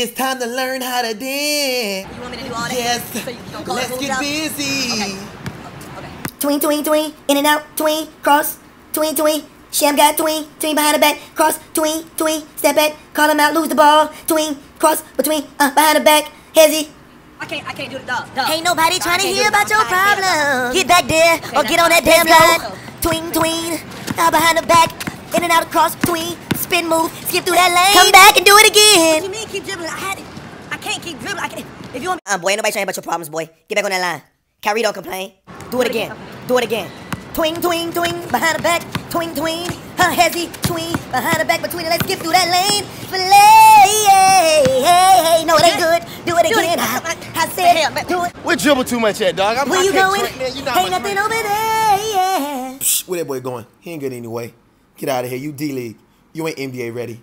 It's time to learn how to dance. You want me to do all that? Yes. So you don't call Let's it get job? busy. Okay. Okay. Tween, tween, tween, in and out, tween, cross, tween, tween. Shammgod tween, tween behind the back, cross, tween, tween, step back, call him out, lose the ball, tween, cross, between, uh, behind the back, hezzy. I can't. I can't do it. Dog. Dog. Ain't nobody I trying to hear about your I can't do it. problem. Get back there or that's get on that damn Let's line. go. Tween, tween, out behind the back, in and out across, tween, spin move, skip through that lane. Come back and do it What you again. Mean keep dribbling? I had it. I can't keep dribbling. I can't. If you want. Uh, boy, ain't nobody trying to hear about your problems, boy. Get back on that line. Kyrie don't complain. Do it again. Do it again. Twing, twing, twing, behind the back. Twing, twing, huh, hezzy, twing, behind the back, between it. Let's get through that lane. Filet, hey, hey, hey. No, it ain't good. Do it again. again. I, I said, do it. Where dribble too much at, dog? I'm Where you going? train, man. You know Ain't nothing much- over there, yeah. Psh, Where that boy going? He ain't good anyway. Get out of here. You D League. You ain't NBA ready.